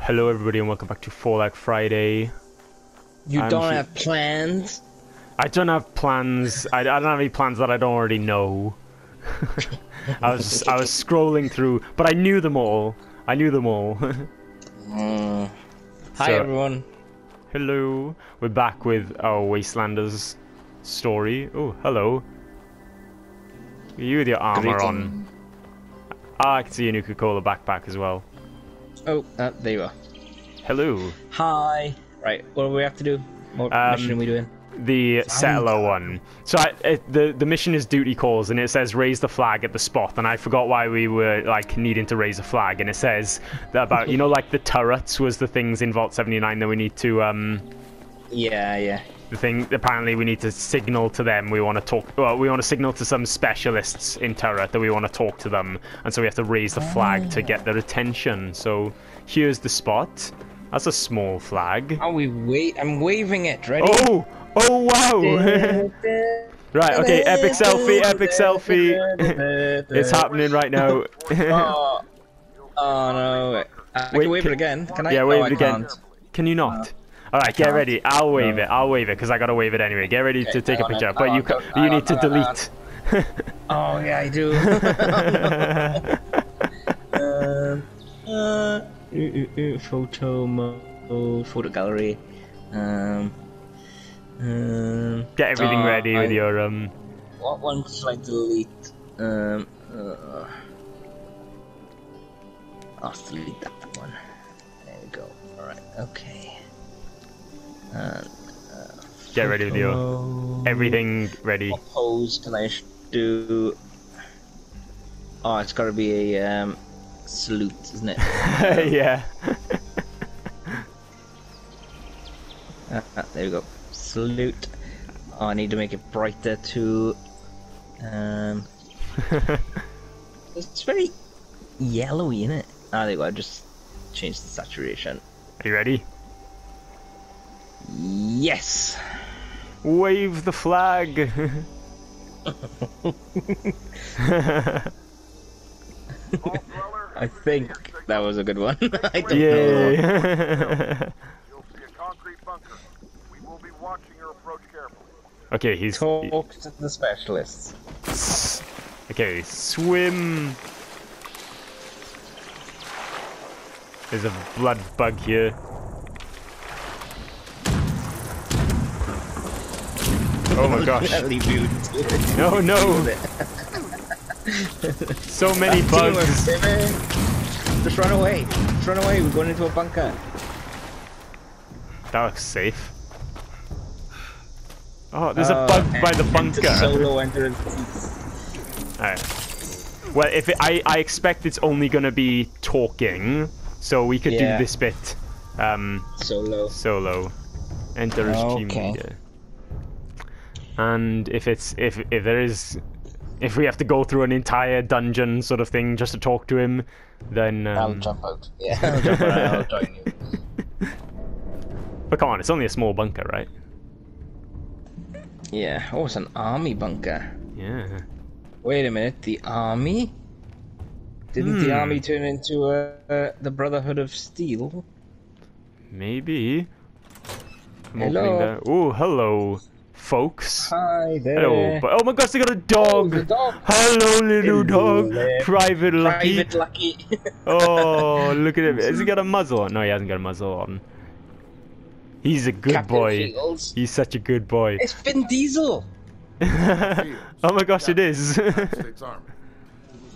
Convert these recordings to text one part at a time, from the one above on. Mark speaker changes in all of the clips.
Speaker 1: Hello, everybody, and welcome back to Fallout Friday.
Speaker 2: You
Speaker 1: I'm
Speaker 2: don't have plans?
Speaker 1: I don't have plans. I, I don't have any plans that I don't already know. I was I was scrolling through, but I knew them all. I knew them all.
Speaker 2: Mm. Hi
Speaker 1: So-
Speaker 2: everyone.
Speaker 1: hello, we're back with our Wastelanders story. Oh, hello. You with your armor on.
Speaker 2: Greeting.
Speaker 1: Ah, I can see a Nuka Cola backpack as well.
Speaker 2: Oh, uh, there you are.
Speaker 1: Hello.
Speaker 2: Hi. Right, what do we have to do? What
Speaker 1: Um,
Speaker 2: mission are we doing?
Speaker 1: the settler one. So I, it, the the mission is duty calls, and it says raise the flag at the spot. And I forgot why we were like needing to raise a flag. And it says that about you know like the turrets was the things in Vault 79 that we need to um
Speaker 2: Yeah, yeah.
Speaker 1: The thing. Apparently we need to signal to them. We want to talk. Well, we want to signal to some specialists in turret that we want to talk to them, and so we have to raise the flag to get their attention. So here's the spot. That's a small flag.
Speaker 2: Oh, we wait. I'm waving it. Ready?
Speaker 1: Oh, oh wow! Right, okay, epic selfie, epic selfie. it's happening right now.
Speaker 2: oh. oh no. I
Speaker 1: Wait,
Speaker 2: can wave
Speaker 1: can-
Speaker 2: it again. Can I?
Speaker 1: yeah, wave
Speaker 2: I
Speaker 1: it again. Can you not? Alright, get ready. I'll wave
Speaker 2: No.
Speaker 1: it. I'll wave it because I gotta wave it anyway. Get ready to take a picture.
Speaker 2: hang
Speaker 1: But you ca- you need to
Speaker 2: hang on, hang
Speaker 1: delete.
Speaker 2: Oh yeah, I do. um, uh, ooh, ooh, ooh, photo mode, photo gallery. Um, um,
Speaker 1: Get everything
Speaker 2: uh,
Speaker 1: ready with your um.
Speaker 2: What one should I delete? Um, uh, I'll delete that one. There we go. Alright, okay. Uh,
Speaker 1: Get ready with your everything ready.
Speaker 2: What pose can I do? Oh, it's gotta be a um, salute, isn't it?
Speaker 1: yeah.
Speaker 2: Uh, uh, there we go. Salute. Oh, I need to make it brighter too. Um, it's very yellowy, isn't it? Ah, there you go. I just changed the saturation.
Speaker 1: Are you ready?
Speaker 2: Yes.
Speaker 1: Wave the flag.
Speaker 2: I think that was a good one. I don't know.
Speaker 1: Yay.
Speaker 3: You'll see a concrete bunker. We will be watching your approach carefully.
Speaker 1: okay, he's
Speaker 2: Talk to the specialists.
Speaker 1: Okay, swim. There's a blood bug here. Oh my gosh. No, no. So many bugs.
Speaker 2: Just run away. Just run away. We're going into a bunker.
Speaker 1: That looks safe. Oh, there's a bug by the
Speaker 2: enter
Speaker 1: bunker.
Speaker 2: Solo entrance.
Speaker 1: Alright. Well, if it, I, I expect it's only gonna be talking, so we could
Speaker 2: Yeah.
Speaker 1: do this bit um,
Speaker 2: Solo.
Speaker 1: solo. Enter as team
Speaker 2: Okay.
Speaker 1: leader. And if it's if if there is if we have to go through an entire dungeon sort of thing just to talk to him, then
Speaker 2: I'll
Speaker 1: um,
Speaker 2: jump out. Yeah, I'll jump out. I'll join you.
Speaker 1: but come on, it's only a small bunker, right?
Speaker 2: Yeah. Oh, it's an army bunker.
Speaker 1: Yeah.
Speaker 2: Wait a minute. The army? Didn't the
Speaker 1: Hmm.
Speaker 2: army turn into uh, uh, the Brotherhood of Steel?
Speaker 1: Maybe. I'm
Speaker 2: Hello.
Speaker 1: the. Oh, hello, folks.
Speaker 2: Hi there.
Speaker 1: Hello. But, oh my gosh, they got a dog.
Speaker 2: Oh, the dog.
Speaker 1: Hello, little
Speaker 2: Hello
Speaker 1: dog.
Speaker 2: there.
Speaker 1: Private Lucky.
Speaker 2: Private Lucky.
Speaker 1: Oh, look at him. Has he got a muzzle on? No, he hasn't got a muzzle on. He's a good
Speaker 2: Captain
Speaker 1: boy.
Speaker 2: Fields.
Speaker 1: He's such a good boy.
Speaker 2: It's Vin Diesel.
Speaker 1: oh my gosh, it is.
Speaker 3: States Army.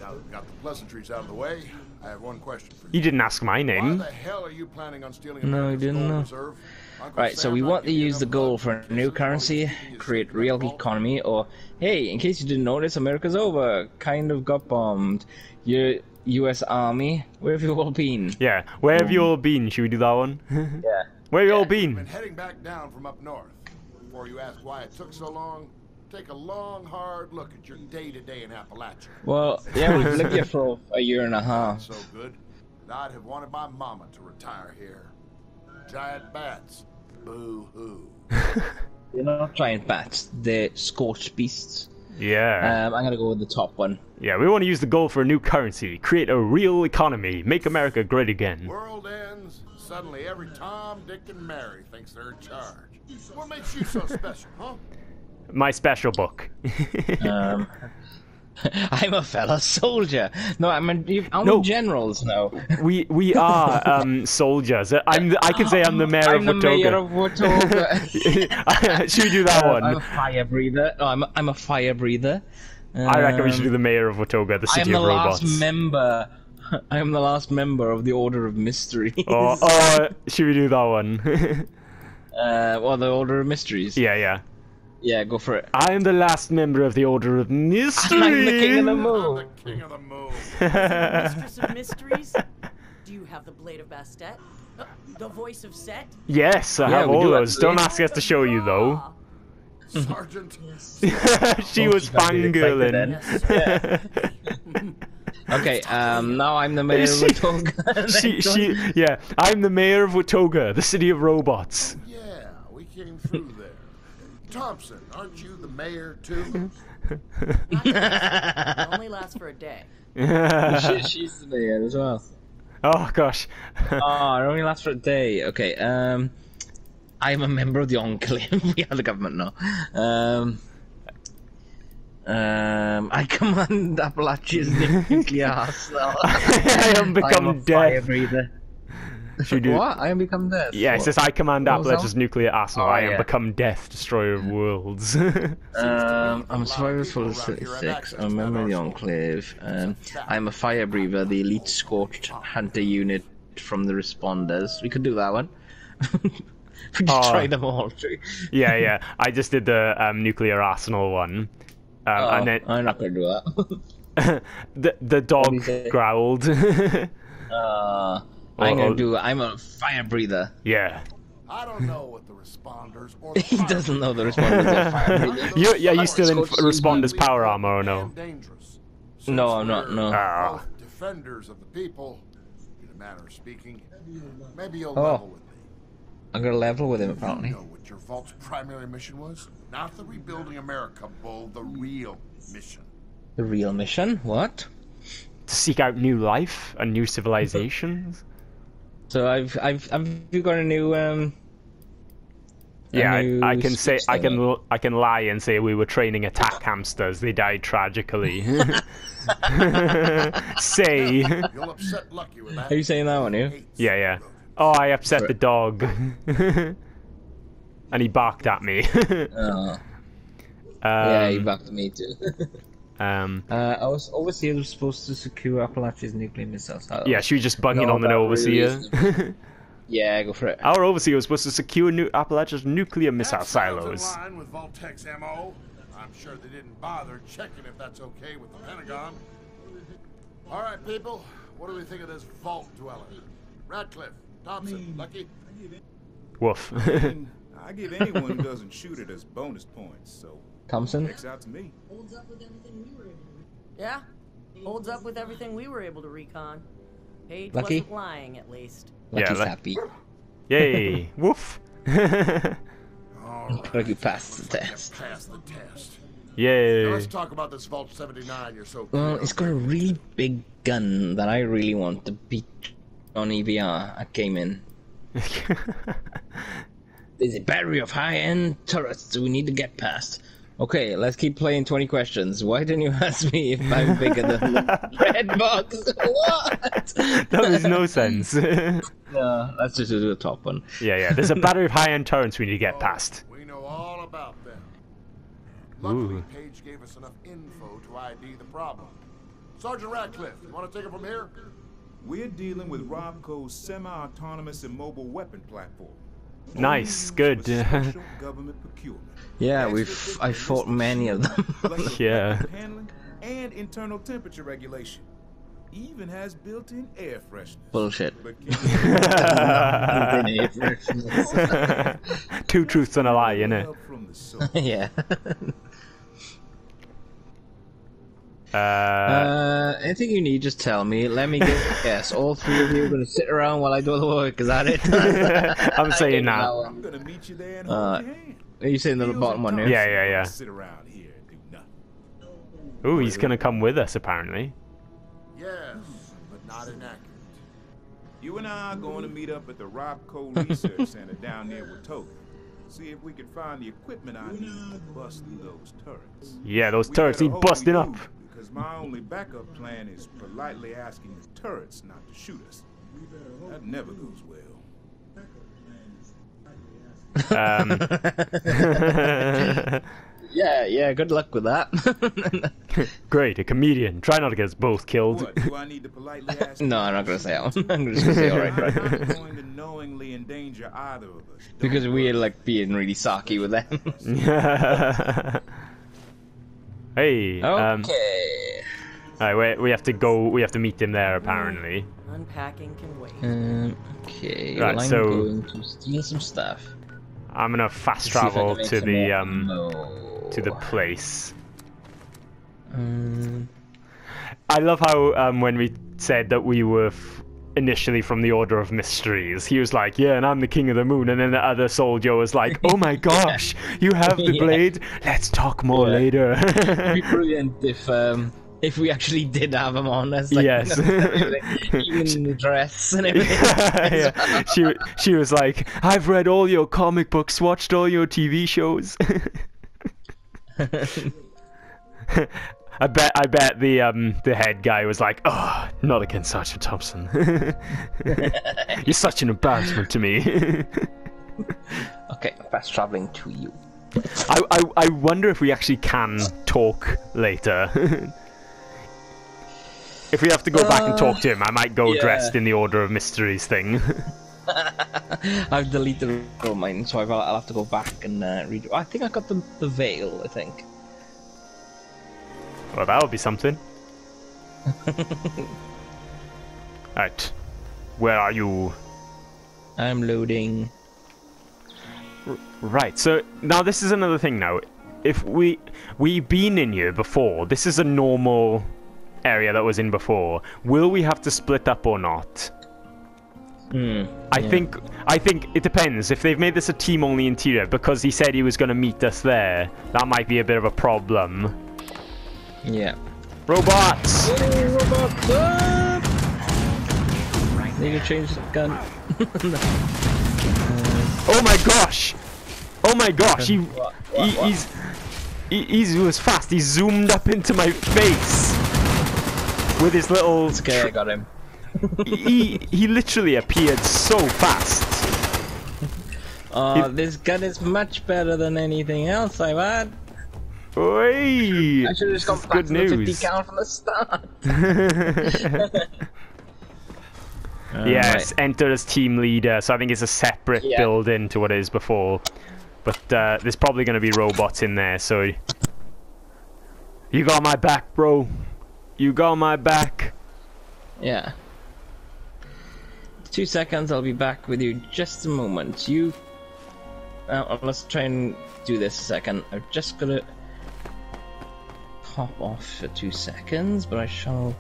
Speaker 3: Now that we've got the pleasantries out of the way, I have one question for you.
Speaker 1: you didn't ask my
Speaker 3: Why
Speaker 1: name.
Speaker 3: the hell are you planning on stealing
Speaker 2: No, I didn't
Speaker 3: gold
Speaker 2: know.
Speaker 3: reserve? Uncle
Speaker 2: Right, so we want to use the
Speaker 3: enough
Speaker 2: gold for a new currency, create real economy, or hey, in case you didn't notice, America's over, kind of got bombed. Your U.S. Army, where have you all been?
Speaker 1: Yeah. Where have you mm. all been? Should we do that one?
Speaker 2: Yeah.
Speaker 1: Where have you all
Speaker 3: Been
Speaker 1: been?
Speaker 3: heading back down from up north. Before you ask why it took so long, take a long, hard look at your day-to-day in Appalachia.
Speaker 2: Well, yeah, we've lived here for a year and a half.
Speaker 3: So good, I'd have wanted my mama to retire here. Giant bats. Boo-hoo.
Speaker 2: They're not giant bats, they're scorched beasts.
Speaker 1: Yeah.
Speaker 2: Um, I'm gonna go with the top one.
Speaker 1: Yeah, we want to use the gold for a new currency, create a real economy, make America great again.
Speaker 3: World ends, suddenly every Tom, Dick, and Mary thinks they're in charge. What makes you so special, huh?
Speaker 1: My special book.
Speaker 2: Um, I'm a fellow soldier. No, I'm a, I'm
Speaker 1: No.
Speaker 2: generals now.
Speaker 1: we we are um, soldiers. I'm. The, I can say I'm the mayor
Speaker 2: I'm
Speaker 1: of
Speaker 2: the mayor of
Speaker 1: Watoga.
Speaker 2: Watoga.
Speaker 1: Should we do that one?
Speaker 2: I'm a fire breather. I'm a, I'm a fire breather.
Speaker 1: I reckon we should do
Speaker 2: Um,
Speaker 1: the mayor of Watoga, the city
Speaker 2: the
Speaker 1: of robots.
Speaker 2: last member. I am the last member of the Order of Mysteries.
Speaker 1: or, or should we do that one?
Speaker 2: Uh, well, the Order of Mysteries.
Speaker 1: yeah, yeah.
Speaker 2: Yeah, go for it.
Speaker 1: I am the last member of the Order of Mystery.
Speaker 2: I'm the king of the
Speaker 3: I'm
Speaker 2: moon.
Speaker 3: the king of the moon.
Speaker 4: Mistress of Mysteries? Do you have the Blade of Bastet? Uh, The voice of Set?
Speaker 1: yes, I
Speaker 2: Yeah,
Speaker 1: have all
Speaker 2: do
Speaker 1: those. Don't ask us to show you though.
Speaker 4: Ah,
Speaker 3: Sergeant,
Speaker 1: she was
Speaker 2: got really excited
Speaker 1: fangirling.
Speaker 2: Okay, um, now I'm the mayor of
Speaker 1: She-
Speaker 2: Watoga.
Speaker 1: she, she, yeah. I'm the mayor of Watoga, the city of robots.
Speaker 3: yeah, we came through there. Thompson, aren't you the mayor too?
Speaker 4: it only lasts for a day.
Speaker 2: She- she's the mayor as well.
Speaker 1: oh gosh.
Speaker 2: Oh, it only lasts for a day. Okay, um, I'm a member of the Enclave. we are the government now. Um, um, I command Appalachia's nuclear arsenal.
Speaker 1: I am become
Speaker 2: I'm a fire breather.
Speaker 1: Should we do?
Speaker 2: What? I am become death.
Speaker 1: Yeah, it says I command
Speaker 2: What was that
Speaker 1: Appalachia's nuclear arsenal.
Speaker 2: Oh,
Speaker 1: I am become death, destroyer of worlds.
Speaker 2: Um, I'm a
Speaker 3: lot of
Speaker 2: survivor for the
Speaker 3: around here
Speaker 2: 66. I'm a
Speaker 3: to
Speaker 2: member of the. Enclave. Um, I'm a fire breather, the elite scorched hunter unit from the responders. We could do that one. we just
Speaker 1: Oh.
Speaker 2: try them all.
Speaker 1: yeah, yeah. I just did the um, nuclear arsenal one. Um,
Speaker 2: Oh,
Speaker 1: and then
Speaker 2: I'm not gonna do that.
Speaker 1: the the dog growled.
Speaker 2: uh, I'm
Speaker 1: oh.
Speaker 2: gonna do. I'm a fire breather.
Speaker 1: yeah.
Speaker 3: I don't know what the responders or the
Speaker 2: He doesn't know the responders are
Speaker 3: are.
Speaker 2: fire.
Speaker 1: You, yeah, you
Speaker 3: Fire
Speaker 1: still in
Speaker 2: escorts
Speaker 1: responders power armor or no?
Speaker 3: dangerous. Since
Speaker 2: No, I'm not, no.
Speaker 1: Ah.
Speaker 3: defenders of the people, in a manner of speaking, maybe you'll
Speaker 2: Oh.
Speaker 3: level with me.
Speaker 2: I'm gonna level with him
Speaker 3: You
Speaker 2: apparently.
Speaker 3: know what your vault's primary mission was? Not the rebuilding America, Bull. The real mission.
Speaker 2: The real mission? What?
Speaker 1: To seek out new life and new civilizations.
Speaker 2: So I've I've have you got a new um?
Speaker 1: Yeah, I, I can say I
Speaker 2: thing?
Speaker 1: can l- I can lie and say we were training attack hamsters. They died tragically. say,
Speaker 3: You'll upset Lucky with that.
Speaker 2: Are you saying that one? You?
Speaker 1: Yeah, yeah. Oh, I upset the dog, and he barked at me.
Speaker 2: Oh. yeah, he
Speaker 1: barked
Speaker 2: backed me too.
Speaker 1: Um,
Speaker 2: uh, I was overseer was supposed to secure Appalachia's nuclear missile silos.
Speaker 1: yeah, she was just bugging
Speaker 2: No,
Speaker 1: on an
Speaker 2: that
Speaker 1: overseer.
Speaker 2: Yeah, go for it.
Speaker 1: Our overseer was supposed to secure new Appalachia's nuclear missile
Speaker 3: That
Speaker 1: silos.
Speaker 3: in line with Vault-Tec's MO. I'm sure they didn't bother checking if that's okay with the Pentagon. All right, people. What do we think of this vault dweller? Radcliffe, Thompson, Lucky.
Speaker 1: Woof.
Speaker 5: I give anyone who doesn't shoot it as bonus points, so
Speaker 2: Thompson.
Speaker 5: checks out to me.
Speaker 4: Yeah? Holds up with everything we were able to recon. Paige
Speaker 2: Lucky?
Speaker 4: wasn't lying, at least.
Speaker 2: Lucky's
Speaker 1: like-
Speaker 2: happy.
Speaker 1: Yay! Woof.
Speaker 3: All right.
Speaker 2: Lucky passed the test.
Speaker 3: Pass the test. Now
Speaker 1: Yay!
Speaker 3: let's talk about this Vault 79 you're so
Speaker 2: Well,
Speaker 3: clear
Speaker 2: it's
Speaker 3: on.
Speaker 2: got a really big gun that I really want to beat on EVR. I came in. There's a battery of high-end turrets that we need to get past. Okay, let's keep playing 20 questions. Why didn't you ask me if I'm bigger than the red box? what?
Speaker 1: that makes no sense. yeah,
Speaker 2: No, let's just do the top one.
Speaker 1: yeah. Yeah. There's a battery of high-end turrets we need to get oh, past.
Speaker 3: We know all about them. Luckily,
Speaker 1: Ooh.
Speaker 3: Paige gave us enough info to ID the problem. Sergeant Radcliffe, you want to take it from here?
Speaker 5: We're dealing with Robco's semi-autonomous and mobile weapon platform.
Speaker 1: Nice, good.
Speaker 5: used for special government procurement.
Speaker 2: Yeah, we've I fought many of them.
Speaker 1: Yeah.
Speaker 5: and internal temperature regulation. Even has built-in air freshness.
Speaker 2: Bullshit.
Speaker 5: But can
Speaker 1: Two truths and a lie, innit?
Speaker 5: Help from
Speaker 2: yeah.
Speaker 1: Uh,
Speaker 2: Uh, anything you need, just tell me. Let me guess. yes, all three of you are gonna sit around while I do the work. Is that it?
Speaker 1: I'm saying that.
Speaker 2: Now,
Speaker 5: I'm gonna meet you there and
Speaker 2: Uh,
Speaker 5: hold your hand.
Speaker 2: Are you saying the bottom one
Speaker 5: Thompson?
Speaker 1: Yeah, yeah, yeah.
Speaker 5: don't Sit around here and do nothing.
Speaker 1: Ooh, he's gonna come with us apparently.
Speaker 3: Yes, but not inaccurate.
Speaker 5: You and I are going to meet up at the Robco Research Center down near Watoga. See if we can find the equipment I need to bust through those turrets.
Speaker 1: Yeah, those
Speaker 5: We
Speaker 1: turrets
Speaker 5: better
Speaker 1: need busting
Speaker 5: do,
Speaker 1: up.
Speaker 5: Because my only backup plan is politely asking the turrets not to shoot us. That never goes well.
Speaker 1: Um,
Speaker 2: Yeah, yeah. Good luck with that.
Speaker 1: great, a comedian. Try not to get us both killed.
Speaker 5: What, do I need to politely ask
Speaker 2: no, I'm not gonna say that one. I'm just gonna say all right,
Speaker 5: I'm not going to knowingly endanger either of us.
Speaker 2: Because we're like being really sarky with them.
Speaker 1: Hey. Um,
Speaker 2: okay.
Speaker 1: alright, we, we have to go. We have to meet him there. Apparently.
Speaker 4: Unpacking can wait.
Speaker 2: Um, okay.
Speaker 1: Right,
Speaker 2: well, I'm
Speaker 1: so-
Speaker 2: going to steal some stuff.
Speaker 1: I'm gonna fast
Speaker 2: See if
Speaker 1: travel to the um
Speaker 2: ammo.
Speaker 1: to the place.
Speaker 2: Um,
Speaker 1: I love how um when we said that we were f- initially from the Order of Mysteries, he was like, "Yeah, and I'm the King of the Moon," and then the other soldier was like, "Oh my gosh, you have the
Speaker 2: Yeah.
Speaker 1: blade? Let's talk more
Speaker 2: Yeah.
Speaker 1: later."
Speaker 2: it'd be brilliant if um if we actually did have them on as like
Speaker 1: Yes.
Speaker 2: even in the dress and everything.
Speaker 1: yeah. She she was like, "I've read all your comic books, watched all your TV shows." I bet I bet the um the head guy was like, "Oh, not again, Sergeant Thompson. You're such an embarrassment to me."
Speaker 2: okay, fast traveling to you.
Speaker 1: I, I I wonder if we actually can talk later. if we have to go back and talk to him, I might go
Speaker 2: yeah.
Speaker 1: dressed in the Order of Mysteries thing.
Speaker 2: I've deleted all mine, so I've, I'll have to go back and uh, read. I think I got the the veil. I think.
Speaker 1: Well, that would be something. Alright. Where are you?
Speaker 2: I'm loading.
Speaker 1: Right, so now this is another thing now. If we we've been in here before, this is a normal area that was in before. Will we have to split up or not?
Speaker 2: Hmm.
Speaker 1: I
Speaker 2: Yeah.
Speaker 1: think I think it depends. If they've made this a team only interior because he said he was going to meet us there, that might be a bit of a problem.
Speaker 2: Yeah.
Speaker 1: Robots.
Speaker 2: Need to change the gun.
Speaker 1: Oh my gosh! Oh my gosh! He,
Speaker 2: What?
Speaker 1: he
Speaker 2: What? What?
Speaker 1: he's he, he's- he was fast. He zoomed up into my face with his little.
Speaker 2: Okay, I got him.
Speaker 1: he he literally appeared so fast.
Speaker 2: Uh, this gun is much better than anything else I've had.
Speaker 1: Oi!
Speaker 2: I should have just gone back
Speaker 1: good
Speaker 2: to the 50
Speaker 1: news.
Speaker 2: count from the start.
Speaker 1: yes, enter as team leader. So I think it's a separate
Speaker 2: Yeah.
Speaker 1: building to what it is before. But uh, there's probably going to be robots in there. So you got my back, bro. You got my back.
Speaker 2: Yeah. Two seconds, I'll be back with you. Just a moment. You. Uh, let's try and do this a second. I'm just gonna pop off for two seconds, but I shall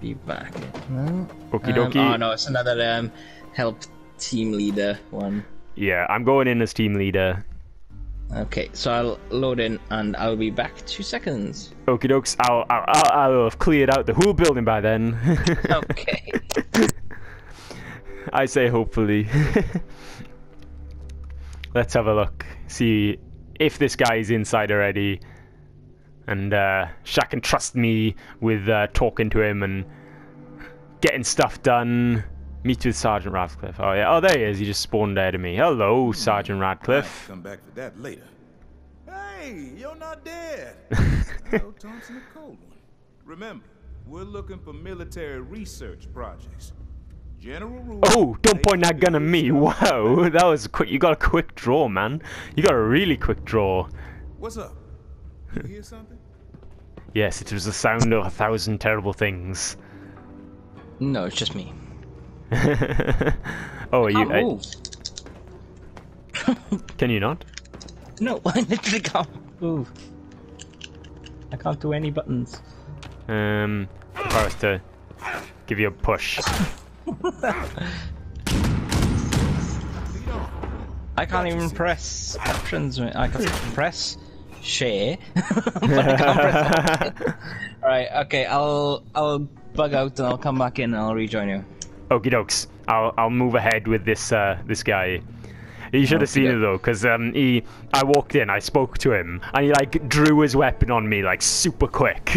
Speaker 2: be back. No?
Speaker 1: Okie
Speaker 2: Um,
Speaker 1: dokie.
Speaker 2: oh no, it's another um, help team leader one.
Speaker 1: Yeah, I'm going in as team leader.
Speaker 2: Okay, so I'll load in and I'll be back two seconds.
Speaker 1: Okie dokes. I'll, I'll, I'll, I'll have cleared out the whole building by then.
Speaker 2: Okay.
Speaker 1: I say hopefully. Let's have a look. See if this guy is inside already. And uh, Shack can trust me with uh, talking to him and getting stuff done. Meet with Sergeant Radcliffe. Oh yeah. Oh, there he is. He just spawned ahead of me. Hello, Sergeant
Speaker 5: Might
Speaker 1: Radcliffe.
Speaker 5: come back for that later. Hey, you're not dead. Hello, Thompson, a cold one. Remember, we're looking for military research projects. General rules.
Speaker 1: Oh, don't point that gun at me.
Speaker 5: stuff.
Speaker 1: Wow, that was quick. You got a quick draw, man. You got a really quick draw.
Speaker 5: What's up? You hear something?
Speaker 1: Yes, it was the sound of a thousand terrible things.
Speaker 2: no, it's just me.
Speaker 1: oh, are you?
Speaker 2: Can't
Speaker 1: I- can you not?
Speaker 2: No, I literally can't move. I can't do any buttons.
Speaker 1: Um, if I was to give you a push.
Speaker 2: I can't even press options. I can press share. but I can't press Alright, okay, I'll I'll bug out and I'll come back in and I'll rejoin you.
Speaker 1: Okie dokes. I'll I'll move ahead with this uh, this guy. You should have seen it though, because um, he, I walked in, I spoke to him, and he like drew his weapon on me like super quick.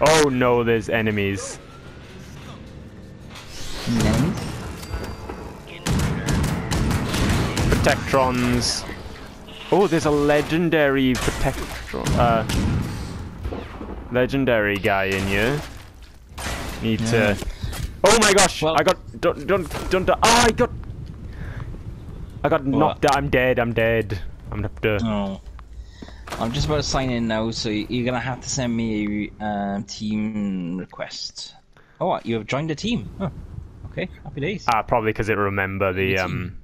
Speaker 1: oh no, there's enemies. Protectrons. Oh, there's a legendary Protectron. Uh, legendary guy in here. Need
Speaker 2: Yeah.
Speaker 1: to. Oh my gosh!
Speaker 2: Well-
Speaker 1: I got don't don't don't. Oh, I got. I got knocked out. I'm dead. I'm dead. I'm to.
Speaker 2: oh. I'm just about to sign in now, so you're gonna have to send me a um, team request. Oh, you have joined a team. Huh. Okay, happy days.
Speaker 1: Ah, probably because it remember the um.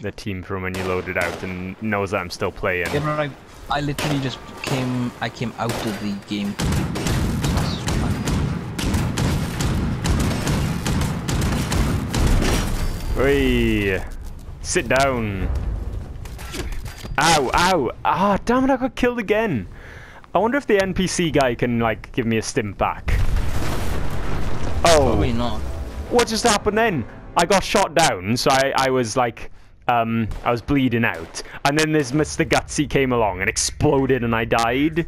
Speaker 1: The team from when you loaded out and knows that I'm still playing.
Speaker 2: Yeah, but I, I literally just came. I came out of the game completely.
Speaker 1: Oi! Sit down. Ow! Ow! Ah! Damn it! I got killed again. I wonder if the NPC guy can like give me a stim back. Oh!
Speaker 2: Probably not.
Speaker 1: What just happened then? I got shot down, so I, I was like, um, I was bleeding out, and then this Mr. Gutsy came along and exploded, and I died.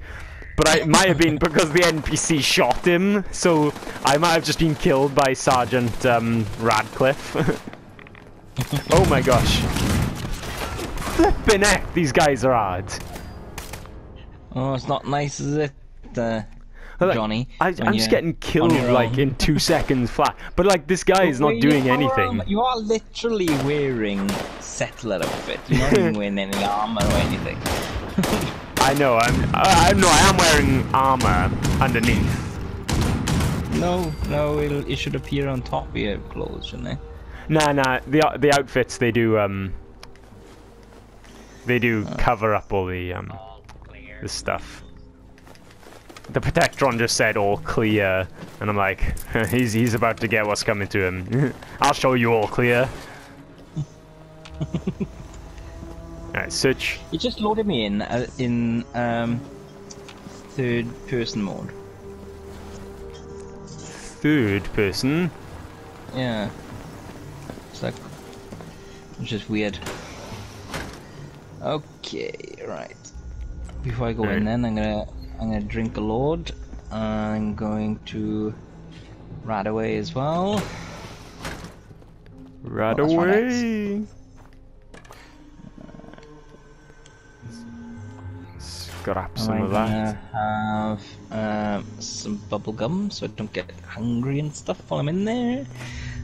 Speaker 1: But I, it might have been because the NPC shot him, so I might have just been killed by Sergeant um, Radcliffe. oh my gosh! Flipping heck, these guys are hard.
Speaker 2: Oh, it's not nice, is it, uh,
Speaker 1: Like,
Speaker 2: Jonny?
Speaker 1: I, I'm just getting killed like in two seconds flat. But like this guy is not doing
Speaker 2: are,
Speaker 1: anything.
Speaker 2: you are literally wearing settler outfit. You're not even wearing any armor or anything.
Speaker 1: I know. I'm. I, I know. I am wearing armor underneath.
Speaker 2: No, no, it'll, it should appear on top of your clothes, shouldn't it?
Speaker 1: Nah, nah. The the outfits they do um. They do
Speaker 2: Uh.
Speaker 1: cover up all the um. The stuff. The Protectron just said all clear, and I'm like, he's he's about to get what's coming to him. I'll show you all clear. Alright, search.
Speaker 2: It just loaded me in uh, in um, third person mode.
Speaker 1: Third person.
Speaker 2: Yeah. It's like, it's just weird. Okay, right. Before I go
Speaker 1: Right.
Speaker 2: in, then I'm gonna I'm gonna drink a load. I'm going to ride away as well.
Speaker 1: Right
Speaker 2: Well, that's my next.
Speaker 1: away. Scrap some
Speaker 2: I'm
Speaker 1: of that.
Speaker 2: have um, some bubble gum so I don't get hungry and stuff while I'm in there.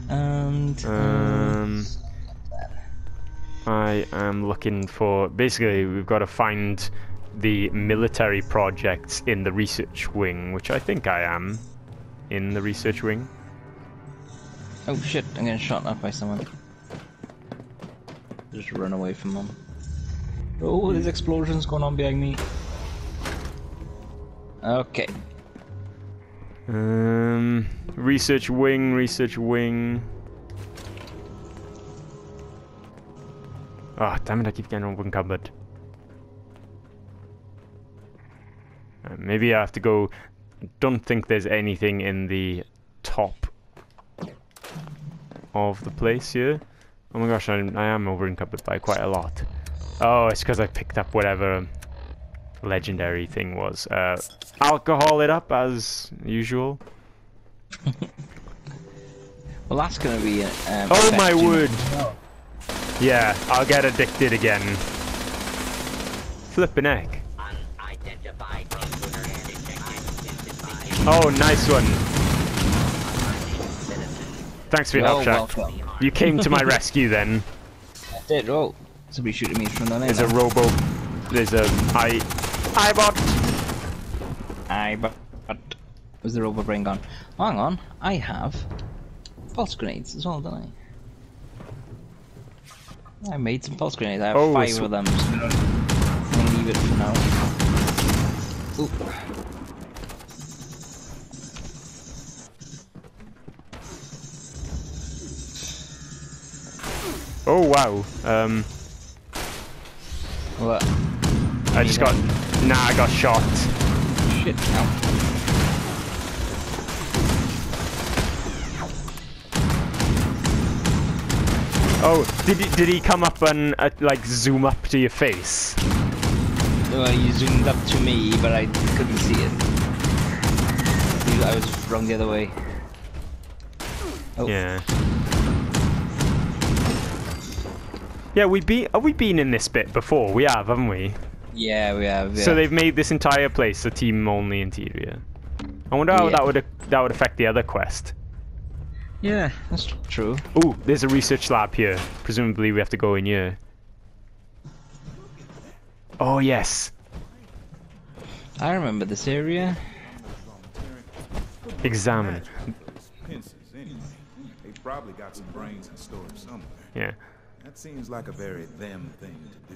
Speaker 2: And uh,
Speaker 1: Um, I am looking for. Basically, we've got to find the military projects in the research wing, which I think I am in the research wing.
Speaker 2: oh shit, I'm getting shot up by someone. Just run away from them. Oh, there's explosions going on behind me. Okay.
Speaker 1: Um, research wing, research wing. Ah, damn it! I keep getting open cupboard. Uh, maybe I have to go. Don't think there's anything in the top of the place here. Oh my gosh, I, I am over encumbered by quite a lot. Oh, it's because I picked up whatever legendary thing was. Uh, alcohol it up as usual.
Speaker 2: Well, that's gonna be. Um,
Speaker 1: Oh my word! Yeah, I'll get addicted again. Flippin' heck. Oh, nice one. Thanks for your help,
Speaker 2: Shack.
Speaker 1: You came to my rescue then.
Speaker 2: I did. Oh, somebody shooting me from the.
Speaker 1: There's a robo. There's a I. I bot.
Speaker 2: But, but was the robo brain gone? Oh, hang on, I have pulse grenades as well, don't I? I made some pulse grenades. I have
Speaker 1: Oh,
Speaker 2: five
Speaker 1: so-
Speaker 2: of them. So I'm gonna leave it for now. Ooh.
Speaker 1: Oh wow. Um,
Speaker 2: What?
Speaker 1: I just got. Nah, I got shot.
Speaker 2: Shit. Ow.
Speaker 1: Oh, did he, did he come up and uh, like zoom up to your face?
Speaker 2: Well, you zoomed up to me, but I couldn't see it. I was wrong the other way. Oh.
Speaker 1: Yeah. Yeah, we be have we been in this bit before? We have, haven't we?
Speaker 2: Yeah, we have. Yeah.
Speaker 1: So they've made this entire place a team-only interior. I wonder how
Speaker 2: Yeah.
Speaker 1: that would that would affect the other quest.
Speaker 2: Yeah, that's true.
Speaker 1: Ooh, there's a research lab here. Presumably we have to go in here. Oh yes,
Speaker 2: I remember this area.
Speaker 1: examine.
Speaker 5: Pincers, anyway. They probably got some brains in storage somewhere.
Speaker 1: Yeah.
Speaker 5: That seems like a very them thing to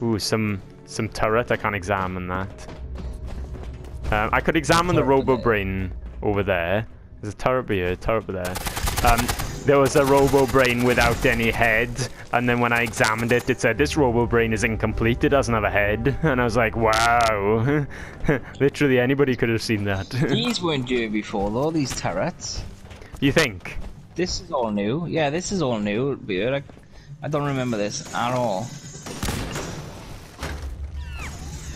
Speaker 5: do.
Speaker 1: Ooh, some some turret. I can't examine that. Um, I could examine the Robo. Brain over there. There's a turret here, a turret over there. Um, there was a Robo Brain without any head, and then when I examined it, it said this Robo Brain is incomplete. It doesn't have a head, and I was like, wow. Literally anybody could have seen that.
Speaker 2: These weren't here before, though. These turrets.
Speaker 1: you think?
Speaker 2: This is all new. Yeah, this is all new. Weird. I, I don't remember this at all.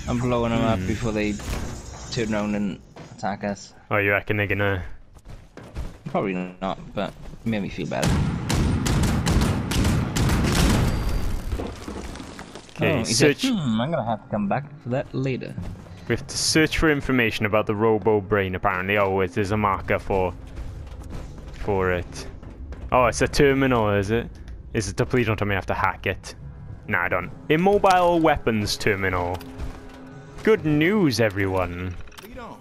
Speaker 2: I'm blowing them up before they turn around and attack us.
Speaker 1: Oh, you reckon they're gonna?
Speaker 2: Probably not, but it made me feel better.
Speaker 1: Okay,
Speaker 2: oh, he said,
Speaker 1: search.
Speaker 2: hmm, I'm gonna have to come back for that later.
Speaker 1: We have to search for information about the Robo Brain. Apparently, oh, it is a marker for for it. Oh, it's a terminal, is it? Is it? Please don't tell me I have to hack it. No, I don't. Immobile weapons terminal. Good news, everyone.
Speaker 5: Lead on.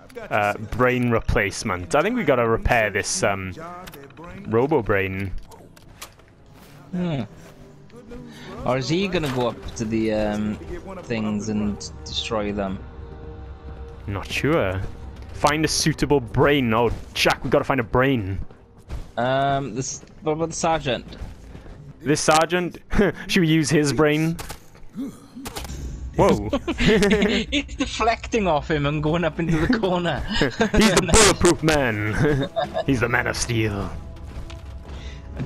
Speaker 5: I've got you
Speaker 1: Uh, brain replacement. I think we gotta repair this um
Speaker 5: Jar their brains.
Speaker 1: Robo Brain.
Speaker 2: Hmm.
Speaker 5: Good.
Speaker 2: Or is he gonna go up to the um, things and destroy them?
Speaker 1: Not sure. Find a suitable brain. Oh, Jack, we gotta find a brain.
Speaker 2: Um, this. What about the sergeant?
Speaker 1: This sergeant, should we use his brain? Whoa.
Speaker 2: He's deflecting off him and going up into the corner.
Speaker 1: He's the bulletproof man. He's the man of steel.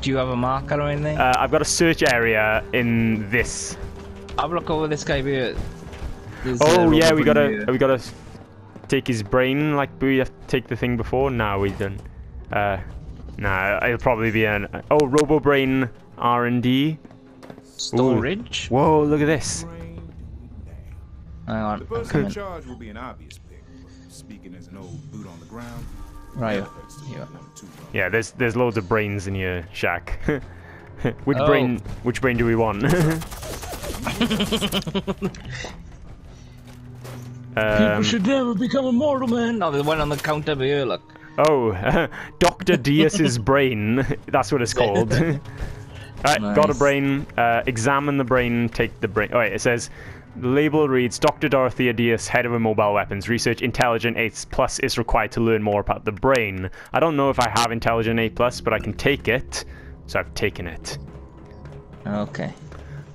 Speaker 2: Do you have a marker or anything?
Speaker 1: Uh, I've got a search area in this.
Speaker 2: A look over this guy here. There's,
Speaker 1: Oh yeah, we gotta
Speaker 2: here.
Speaker 1: we gotta take his brain. Like we have to take the thing before. No, we don't. Uh, nah, it'll probably be an oh Robo Brain R and D.
Speaker 2: storage.
Speaker 1: Whoa, look at this.
Speaker 5: Brain doing.
Speaker 2: Hang on,
Speaker 5: The
Speaker 2: I'm
Speaker 5: person in charge will be an obvious pick. Speaking as an old boot on the ground,
Speaker 2: Right. Yeah.
Speaker 5: yeah. number two run.
Speaker 1: Yeah, there's there's loads of brains in your Shack. which
Speaker 2: Oh.
Speaker 1: brain? Which brain do we want? um, People should
Speaker 2: never become immortal, man. Oh, the one on the counter over here, look.
Speaker 1: Oh, Dr. Diaz's brain. That's what it's called. Alright, got a brain. Uh, examine the brain, take the brain. Alright, it says the label reads Dr. Dorothea Diaz, head of mobile Weapons. Research Intelligent 8 Plus is required to learn more about the brain. I don't know if I have Intelligent 8 Plus, but I can take it. So I've taken it.
Speaker 2: Okay.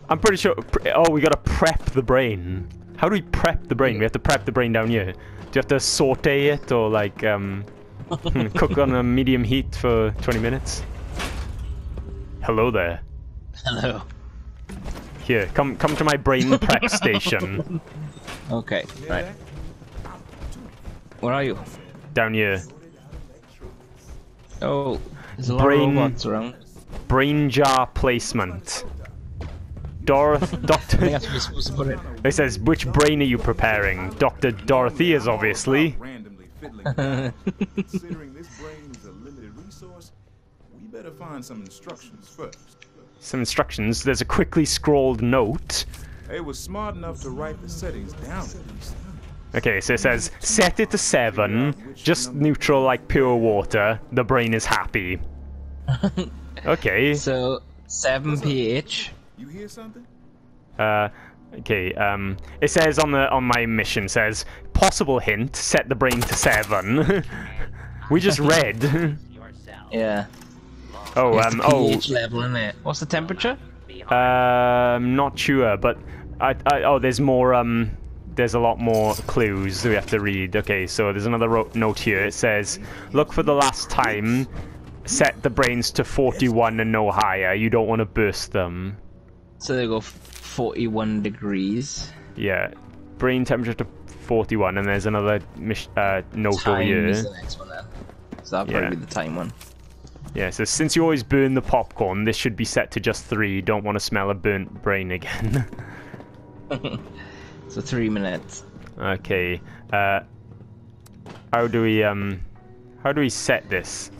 Speaker 1: I'm pretty sure. Oh, we gotta prep the brain. How do we prep the brain? We have to prep the brain down here. Do you have to saute it or like um, cook on a medium heat for 20 minutes? Hello there.
Speaker 2: Hello.
Speaker 1: Here, come come to my brain prep station
Speaker 2: Okay. Right. Where are you?
Speaker 1: down here.
Speaker 2: Oh, there's a lot
Speaker 1: Brain-
Speaker 2: of robots around.
Speaker 1: Brain jar placement. Doroth,
Speaker 2: I think
Speaker 1: Doctor.
Speaker 2: that's where supposed to put it.
Speaker 1: It says, which brain are you preparing? Doctor Dorothea's, obviously.
Speaker 5: Randomly fiddling. Considering this brain is a limited resource, we better find some instructions first.
Speaker 1: Some instructions. There's a quickly scrawled note.
Speaker 5: They was smart enough to write the settings down.
Speaker 1: Okay, so it says set it to seven, just neutral like pure water. The brain is happy. Okay.
Speaker 2: So, 7 pH.
Speaker 5: You hear something?
Speaker 1: Uh, okay. Um, it says on the on my mission says possible hint: set the brain to seven. we just read.
Speaker 2: Yeah.
Speaker 1: oh,
Speaker 2: It's
Speaker 1: um,
Speaker 2: the
Speaker 1: oh,
Speaker 2: pH level in it. What's the temperature?
Speaker 1: um, not sure, but I, I, oh, there's more um, there's a lot more clues we have to read. Okay, so there's another ro- note here. It says, "Look for the last time. Set the brains to 41 and no higher. You don't want to burst them."
Speaker 2: So they go f- 41 degrees.
Speaker 1: Yeah, brain temperature to 41, and there's another mis- uh, note over
Speaker 2: Time
Speaker 1: here.
Speaker 2: is the next one then. So that'll
Speaker 1: Yeah.
Speaker 2: be the time one.
Speaker 1: Yeah, so since you always burn the popcorn, this should be set to just three. You Don't want to smell a burnt brain again.
Speaker 2: So three minutes.
Speaker 1: okay. Uh, how do we um, how do we set this?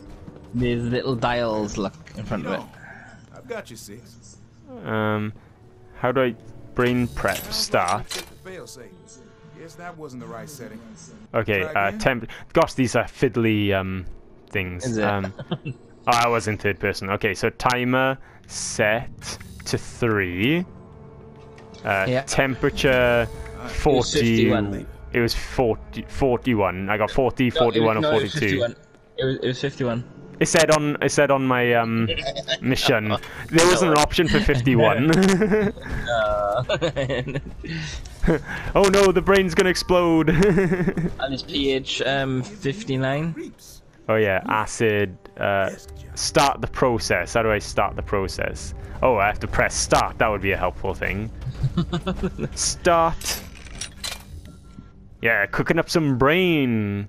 Speaker 2: There's little dials look in front of it.
Speaker 5: I've got you six.
Speaker 1: Um, how do I brain prep start?
Speaker 5: Check the failsafe. Guess that wasn't the right setting.
Speaker 1: Okay. Uh, temp. Gosh, these are fiddly um things. Um, oh, I was in third person. Okay, so timer set to three. Uh,
Speaker 2: Yeah.
Speaker 1: temperature
Speaker 2: was
Speaker 1: 40.
Speaker 2: 51.
Speaker 1: It was 40, 41. I got 40,
Speaker 2: No,
Speaker 1: 41,
Speaker 2: it was,
Speaker 1: or
Speaker 2: no, it was
Speaker 1: 42.
Speaker 2: 51. It was, it was 51.
Speaker 1: It said on it said on my um mission there wasn't an option for 51.
Speaker 2: Uh,
Speaker 1: oh no, the brain's gonna explode.
Speaker 2: and it's pH um, 59.
Speaker 1: Oh yeah, acid. Uh, start the process. How do I start the process? Oh, I have to press start. That would be a helpful thing. start. Yeah, cooking up some brain.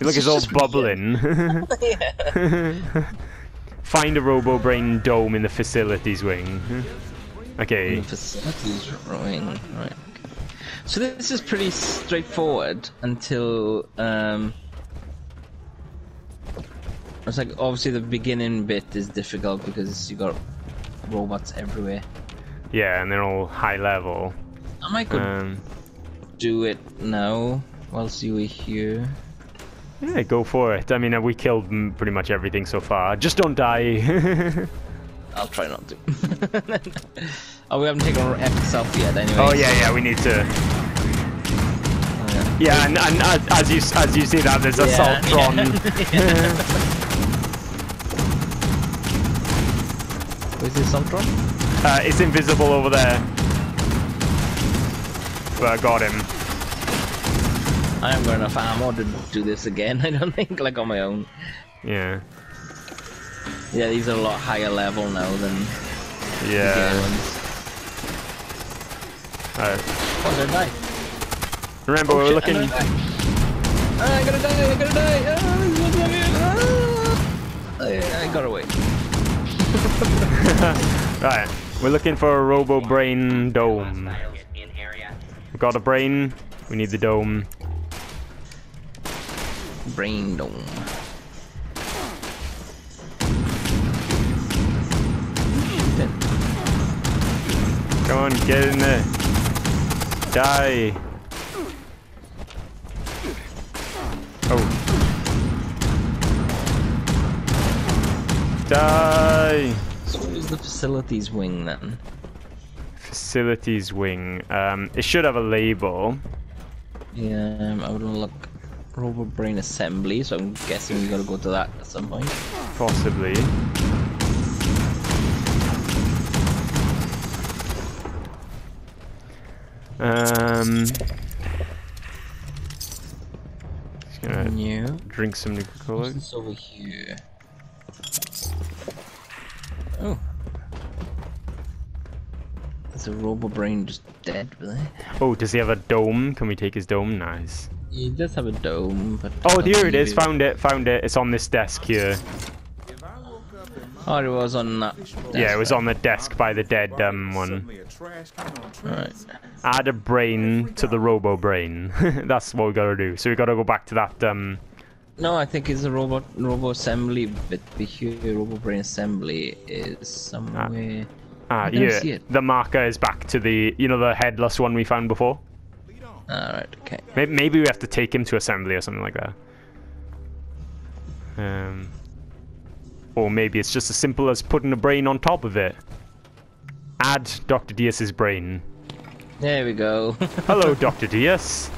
Speaker 1: Look,
Speaker 2: This
Speaker 1: it's all bubbling. Find a Robo Brain dome in the facilities wing. Okay.
Speaker 2: Facilities wing, Right. So this is pretty straightforward until um. It's like obviously the beginning bit is difficult because you got robots everywhere.
Speaker 1: Yeah, and they're all high level.
Speaker 2: I might could
Speaker 1: Um,
Speaker 2: do it now whilst you were here.
Speaker 1: Yeah, go for it. I mean, uh, we killed pretty much everything so far. Just don't die.
Speaker 2: I'll try not to. oh, we haven't taken our F selfie yet, anyway.
Speaker 1: oh yeah, yeah, we need to.
Speaker 2: Oh, yeah.
Speaker 1: Yeah, and, and as, as you as you see that, there's a
Speaker 2: Yeah,
Speaker 1: Assaultron.
Speaker 2: Where's the Assaultron?
Speaker 1: Uh, it's invisible over there. But I got him.
Speaker 2: I haven't got enough ammo to do this again. I don't think, like on my own.
Speaker 1: Yeah.
Speaker 2: Yeah, these are a lot higher level now than
Speaker 1: Yeah.
Speaker 2: other ones.
Speaker 1: Uh,
Speaker 2: Oh, they're die.
Speaker 1: remember,
Speaker 2: Oh,
Speaker 1: we were
Speaker 2: shit,
Speaker 1: looking.
Speaker 2: I'm gonna die. Ah, I'm gonna die, I'm gonna die! Ah, this is what's happening. Ah. I, I got away.
Speaker 1: Right, we're looking for a Robo Brain dome. We got a brain. We need the dome.
Speaker 2: Brain dome.
Speaker 1: Come on, get in there. Die. Oh. Die.
Speaker 2: So where's the facilities wing then?
Speaker 1: Facilities wing. Um, it should have a label.
Speaker 2: Yeah, I would look. Robo Brain Assembly, so I'm guessing we gotta go to that at some point.
Speaker 1: Possibly. Um. Just gonna
Speaker 2: Yeah.
Speaker 1: drink some Nuka-Cola.
Speaker 2: What's over here? Oh. There's a Robo Brain just dead, really.
Speaker 1: Oh, does he have a dome? Can we take his dome? Nice.
Speaker 2: He does have a dome, but.
Speaker 1: Oh, here it is.
Speaker 2: believe
Speaker 1: Found it. Found it. It's on this desk here.
Speaker 5: If I woke up and my
Speaker 2: Oh, it was on that.
Speaker 1: Yeah, it was on the desk by the dead um one.
Speaker 5: suddenly a trash can on
Speaker 2: Alright.
Speaker 5: trains.
Speaker 1: Add a brain to the Robo Brain. That's what we gotta do. So we gotta go back to that um.
Speaker 2: No, I think it's a robot Robo Assembly. But here, Robo Brain Assembly is somewhere.
Speaker 1: Ah,
Speaker 2: don't
Speaker 1: yeah. The marker is back to the you know the headless one we found before.
Speaker 5: Lead on.
Speaker 2: Alright, okay.
Speaker 1: Maybe, maybe we have to take him to assembly or something like that. Um, or maybe it's just as simple as putting a brain on top of it. Add Dr. Diaz's brain.
Speaker 2: There we go.
Speaker 1: Hello, Dr. Diaz.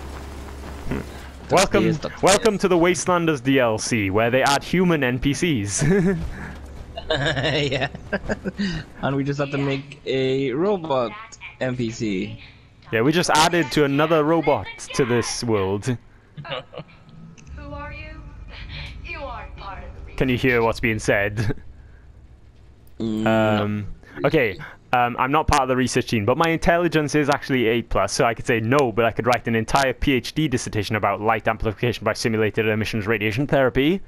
Speaker 1: Welcome,
Speaker 2: Diaz, Dr.
Speaker 1: welcome to the Wastelanders DLC, where they add human NPCs.
Speaker 2: yeah. and we just have to make a robot NPC.
Speaker 1: Yeah, we just added to another robot to this world.
Speaker 6: Who are you? You aren't part of the
Speaker 1: Can you hear what's being said? Um, okay, um, I'm not part of the research team, but my intelligence is actually 8+, plus, so I could say no, but I could write an entire PhD dissertation about light amplification by simulated emissions radiation therapy.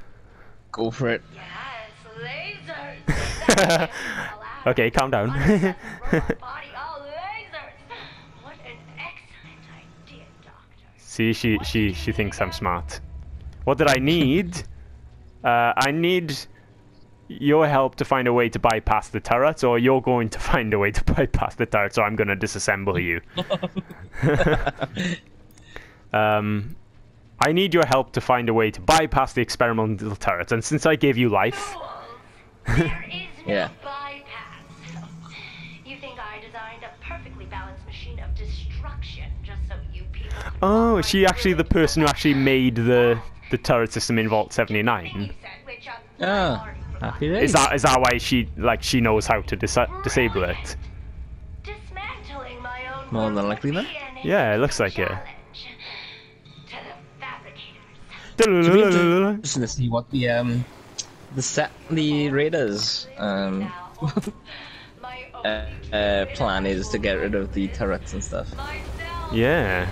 Speaker 2: Go for it.
Speaker 6: Yes, lasers.
Speaker 1: Okay, calm down. See, she she she thinks I'm smart. What did I need? Uh, I need your help to find a way to bypass the turrets, or you're going to find a way to bypass the turrets, or I'm going to disassemble you. um, I need your help to find a way to bypass the experimental turrets, and since I gave you life,
Speaker 6: There is no
Speaker 2: Yeah.
Speaker 6: bypass. You think I designed a perfectly balanced machine of destruction just so you people could
Speaker 1: oh, is she actually the person who actually made the the turret system in Vault 79?
Speaker 6: set, which I'm
Speaker 2: Ah, happy days.
Speaker 1: Is that is that why she like she knows how to dis- disable it?
Speaker 6: Dismantling my own
Speaker 2: More than likely then.
Speaker 1: Yeah, it looks like it.
Speaker 6: challenge To the fabricators.
Speaker 2: Be interesting to see what the um the set the raiders um uh, uh, plan is to get rid of the turrets and stuff.
Speaker 1: Yeah.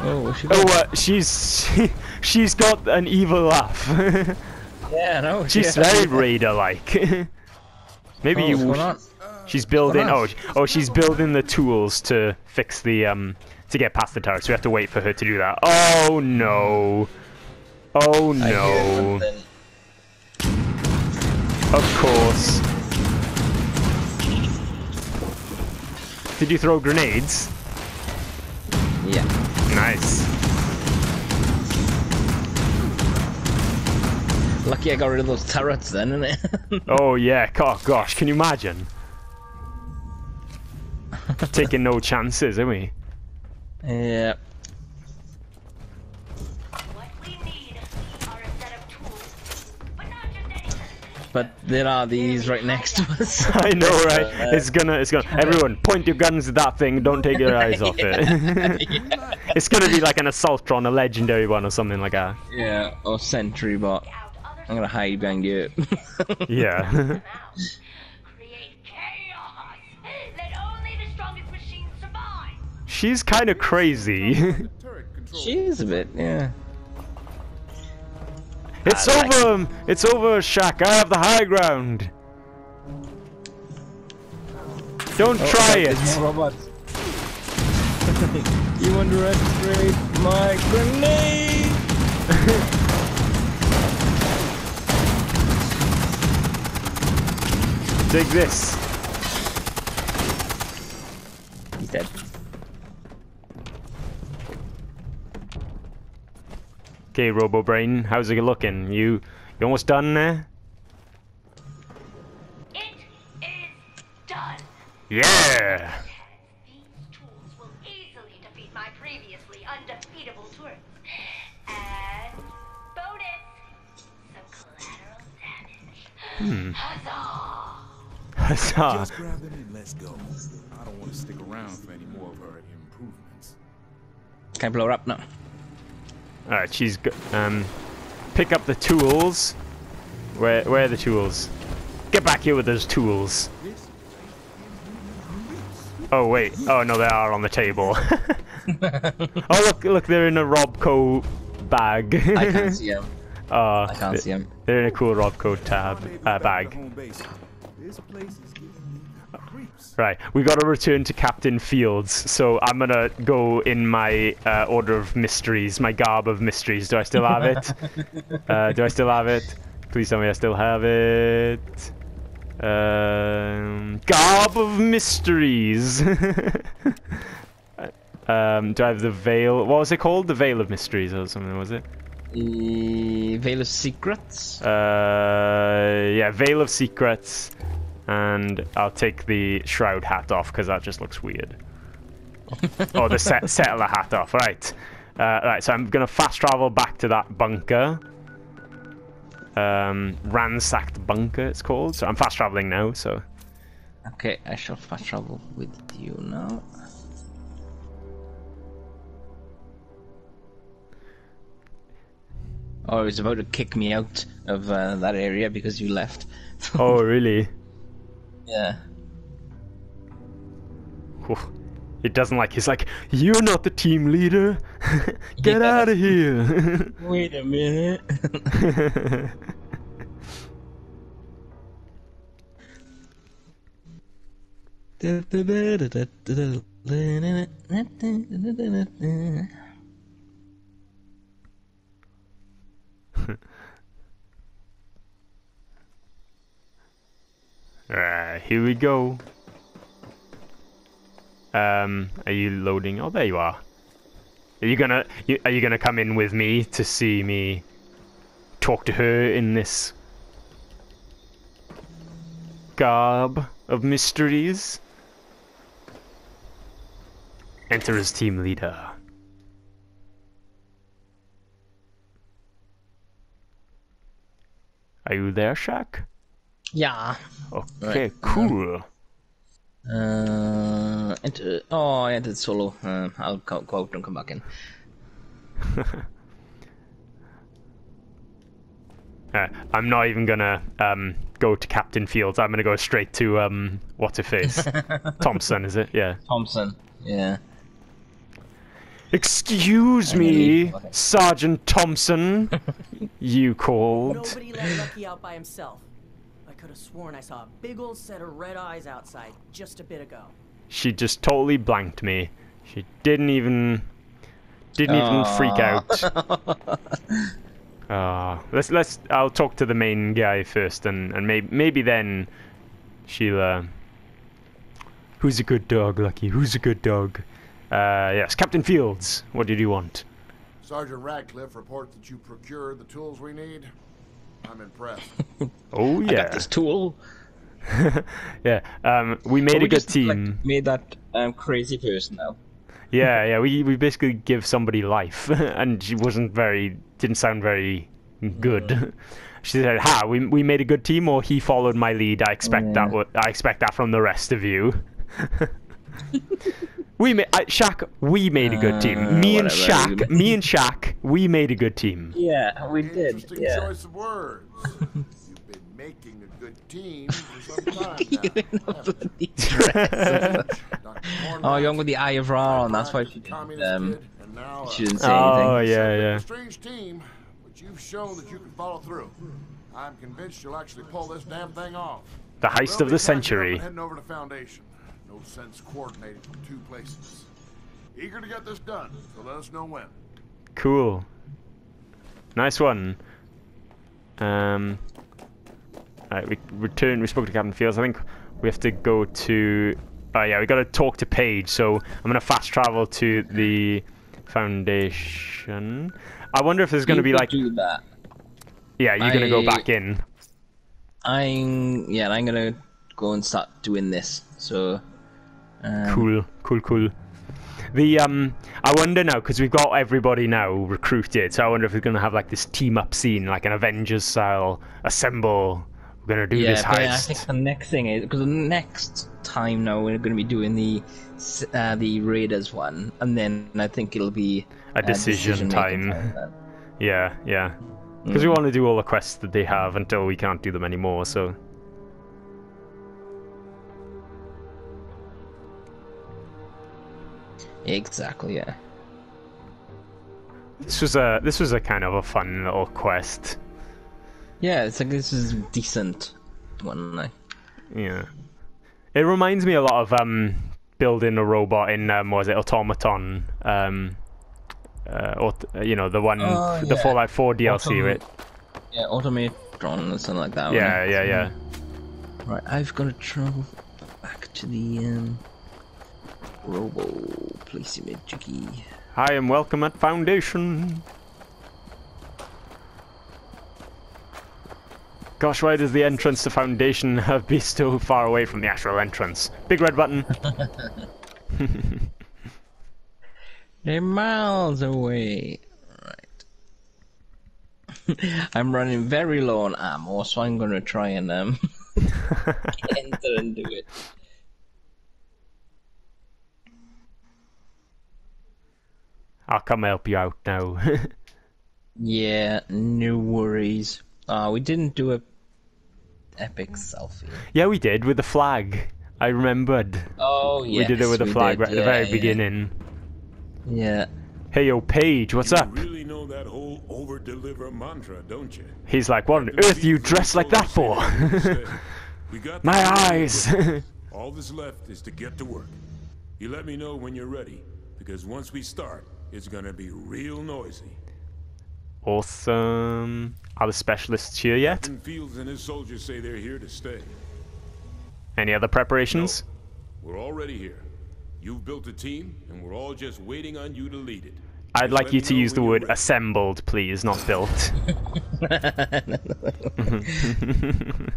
Speaker 2: Oh, she
Speaker 1: Oh, uh, she's she's got an evil laugh.
Speaker 2: yeah, no,
Speaker 1: she's
Speaker 2: yeah.
Speaker 1: very Raider-like. Maybe
Speaker 2: Oh,
Speaker 1: you.
Speaker 2: what's going on?
Speaker 1: She's building. Oh, oh, she's building the tools to fix the um to get past the tower. So we have to wait for her to do that. Oh no. Oh no. Of course. Did you throw grenades?
Speaker 2: Yeah.
Speaker 1: Nice.
Speaker 2: Lucky I got rid of those turrets then, innit?
Speaker 1: Oh yeah. Oh gosh, can you imagine? Taking no chances, are we?
Speaker 2: yeah.
Speaker 6: But
Speaker 2: there are these right next to us.
Speaker 1: I know, right?
Speaker 2: Uh,
Speaker 1: It's gonna, it's gonna. Everyone, point your guns at that thing. Don't take your eyes off it. it's gonna be like an assaultron, a legendary one, or something like that.
Speaker 2: yeah, or sentry bot. I'm gonna hide behind you.
Speaker 1: Yeah.
Speaker 6: out. Create chaos. Let only the strongest machines survive.
Speaker 1: She's kind of crazy.
Speaker 2: She is a bit, yeah.
Speaker 1: It's
Speaker 2: I like
Speaker 1: over. um, It's over, Shack. I have the high ground. Don't
Speaker 2: Oh,
Speaker 1: try it.
Speaker 2: there's more robots. you underestimate my grenade!
Speaker 1: Take this. Okay, Robo Brain, how's it looking? You, you almost done there?
Speaker 6: It is done.
Speaker 1: Yeah.
Speaker 6: These tools will easily defeat my previously undefeatable turrets. And bonus, some collateral damage. Hmm. Huzzah!
Speaker 1: Huzzah.
Speaker 5: Just grab them and let's go. I don't want to stick around for any more of her improvements.
Speaker 2: Can I blow her up? No.
Speaker 1: All right, she's go- um, pick up the tools. Where, where are the tools? Get back here with those tools. Oh wait. Oh no, they are on the table. oh look, look, they're in a Robco bag.
Speaker 2: I can't see them.
Speaker 1: Uh,
Speaker 2: I can't see him.
Speaker 1: They're in a cool Robco tab
Speaker 5: Maybe
Speaker 1: uh,
Speaker 5: back to
Speaker 1: bag. Right, we got to return to Captain Fields. So I'm gonna go in my uh, order of mysteries, my garb of mysteries. Do I still have it? uh, do I still have it? Please tell me I still have it. Um, garb of mysteries. um, do I have the veil? What was it called? The veil of mysteries or something? Was it?
Speaker 2: The Veil of Secrets?
Speaker 1: Uh, yeah, veil of secrets, and I'll take the shroud hat off because that just looks weird. oh, the set- settler hat off. Right, uh, right. So I'm gonna fast travel back to that bunker. Um, ransacked bunker, it's called. So I'm fast traveling now. So
Speaker 2: Okay, I shall fast travel with you now. Oh, he's about to kick me out of uh, that area because you left.
Speaker 1: Oh, really?
Speaker 2: Yeah.
Speaker 1: Whew. He doesn't like. He's like, "You're not the team leader. Get
Speaker 2: Yeah.
Speaker 1: out of here."
Speaker 2: Wait a minute.
Speaker 1: Alright, here we go. Um, are you loading? Oh, there you are. Are you gonna? You, are you gonna come in with me to see me talk to her in this garb of mysteries? Enter as team leader. Are you there, Shack?
Speaker 2: Yeah.
Speaker 1: Okay,
Speaker 2: Right,
Speaker 1: cool.
Speaker 2: Uh, enter. Oh, yeah, entered solo. Uh, I'll go, go out and come back in.
Speaker 1: Uh, I'm not even gonna um, go to Captain Fields. I'm gonna go straight to um, what's her face, Thompson, is it? Yeah.
Speaker 2: Thompson. Yeah.
Speaker 1: Excuse me,
Speaker 2: Okay.
Speaker 1: Sergeant Thompson. you called.
Speaker 4: Nobody let Lucky out by himself. I could have sworn I saw a big old set of red eyes outside just a bit ago.
Speaker 1: She just totally blanked me. She didn't even didn't even freak out. Uh, let's let's. I'll talk to the main guy first, and and maybe maybe then she'll. Uh, who's a good dog, Lucky? Who's a good dog? Uh, yes, Captain Fields. What did you want?
Speaker 3: Sergeant Radcliffe reports that you procured the tools we need. I'm impressed.
Speaker 1: Oh
Speaker 2: I
Speaker 1: yeah,
Speaker 2: got this tool.
Speaker 1: yeah. Um, we made
Speaker 2: So
Speaker 1: a
Speaker 2: we
Speaker 1: good
Speaker 2: just, like,
Speaker 1: team.
Speaker 2: made that um, crazy person now.
Speaker 1: Yeah, yeah. We we basically give somebody life, and she wasn't very. Didn't sound very good. She said, "Ha, we we made a good team, or he followed my lead. I expect that.
Speaker 2: Yeah.
Speaker 1: wa- I expect that from the rest of you." We made I, Shack. We made a good team.
Speaker 2: Uh,
Speaker 1: Me and
Speaker 2: whatever, Shack.
Speaker 1: Me and Shack. We made a good team.
Speaker 2: Yeah, we did.
Speaker 3: Interesting
Speaker 2: Yeah.
Speaker 3: choice of words. You've been making a good team for some time now. you? Dr.
Speaker 2: Oh, young with the eye of Ra on. That's why she didn't. Um,
Speaker 3: kid, and now,
Speaker 2: she
Speaker 3: uh,
Speaker 2: didn't say
Speaker 1: Oh
Speaker 2: anything.
Speaker 1: yeah,
Speaker 3: a
Speaker 1: yeah.
Speaker 3: strange team, but you've shown that you can follow through. I'm convinced you'll actually pull this damn thing off.
Speaker 1: The heist
Speaker 3: Well,
Speaker 1: of the
Speaker 3: we packed it up
Speaker 1: century.
Speaker 3: Heading over to Foundation. No sense coordinating from two places. Eager to get this done, so let us know when.
Speaker 1: Cool. Nice one. Um. Alright, we returned. We spoke to Captain Fields. I think we have to go to. Oh yeah, we got to talk to Paige. So I'm gonna fast travel to the Foundation. I wonder if there's gonna
Speaker 2: You
Speaker 1: be
Speaker 2: could
Speaker 1: like.
Speaker 2: do that.
Speaker 1: Yeah, you're gonna go back in.
Speaker 2: I'm yeah. I'm gonna go and start doing this. So. Um,
Speaker 1: Cool, cool, cool. The um, I wonder now because we've got everybody now recruited. So I wonder if we're gonna have like this team up scene, like an Avengers style assemble. We're gonna do
Speaker 2: Yeah,
Speaker 1: this
Speaker 2: but I think the next thing is because the next time now we're going to be doing the uh, the Raiders one, and then I think it'll be
Speaker 1: A
Speaker 2: uh,
Speaker 1: decision
Speaker 2: decision-making
Speaker 1: time. Yeah, yeah. Because we want to do all the quests that they have until we can't do them anymore. So
Speaker 2: Exactly. Yeah.
Speaker 1: this was a this was a kind of a fun little quest.
Speaker 2: Yeah, it's like this is decent one. Like,
Speaker 1: Yeah. It reminds me a lot of um building a robot in um what was it automaton um uh, or you know the one
Speaker 2: Oh,
Speaker 1: the
Speaker 2: yeah.
Speaker 1: Fallout 4 DLC
Speaker 2: Autom-
Speaker 1: right
Speaker 2: yeah, automatron or something like that.
Speaker 1: yeah yeah yeah
Speaker 2: Right, I've got to travel back to the um, Robo Place Jiggy.
Speaker 1: hi and welcome at Foundation Gosh, why does the entrance to Foundation have be so far away from the actual entrance? Big red button.
Speaker 2: They're miles away. Right. I'm running very low on ammo, so I'm gonna try and um Enter and do it.
Speaker 1: I'll come help you out now.
Speaker 2: Yeah, no worries. Uh, we didn't do a epic selfie.
Speaker 1: yeah, we did with the flag. I remembered.
Speaker 2: Oh yeah,
Speaker 1: we did it with the flag right at the very
Speaker 2: yeah.
Speaker 1: beginning.
Speaker 2: Yeah.
Speaker 1: Hey, yo, Paige, what's
Speaker 7: you
Speaker 1: up?
Speaker 7: really know that whole over-deliver mantra, don't you?
Speaker 1: He's like, what on earth you dressed like that for?
Speaker 7: We got
Speaker 1: My eyes.
Speaker 7: All that's left is to get to work. You let me know when you're ready, because once we start, it's gonna be real noisy.
Speaker 1: awesome. Are the specialists here yet?
Speaker 7: Captain Fields and his soldiers say they're here to stay.
Speaker 1: Any other preparations?
Speaker 7: We're already here. You've built a team, and we're all just waiting on you to lead it.
Speaker 1: I'd
Speaker 7: Just
Speaker 1: like you to use the word
Speaker 7: ready.
Speaker 1: assembled, please, not built.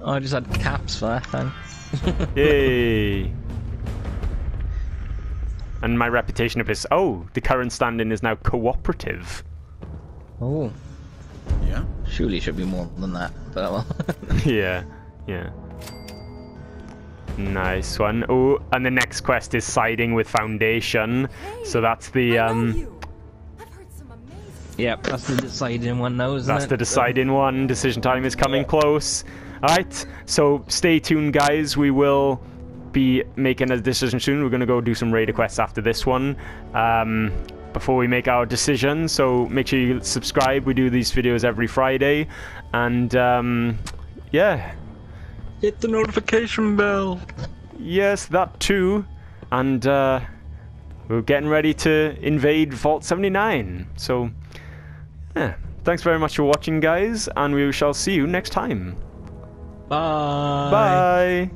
Speaker 2: Oh, I just had caps for that. Thanks.
Speaker 1: Yay! And my reputation of his. oh, the current standing is now cooperative.
Speaker 2: Oh,
Speaker 5: Yeah?
Speaker 2: surely should be more than that. But well.
Speaker 1: yeah, yeah. Nice one. Oh, and the next quest is siding with Foundation. so that's the
Speaker 8: I
Speaker 1: um,
Speaker 8: you. I've heard some amazing.
Speaker 2: yep, that's the deciding one now, isn't
Speaker 1: that's
Speaker 2: it?
Speaker 1: the deciding one. Decision time is coming close. All right, so stay tuned, guys. We will be making a decision soon. We're gonna go do some raider quests after this one. Um, before we make our decision, so make sure you subscribe. We do these videos every Friday, and um, yeah,
Speaker 2: Hit the notification bell.
Speaker 1: Yes, that too. And uh, we're getting ready to invade Vault 79. So, yeah. Thanks very much for watching, guys, and we shall see you next time.
Speaker 2: Bye.
Speaker 1: Bye.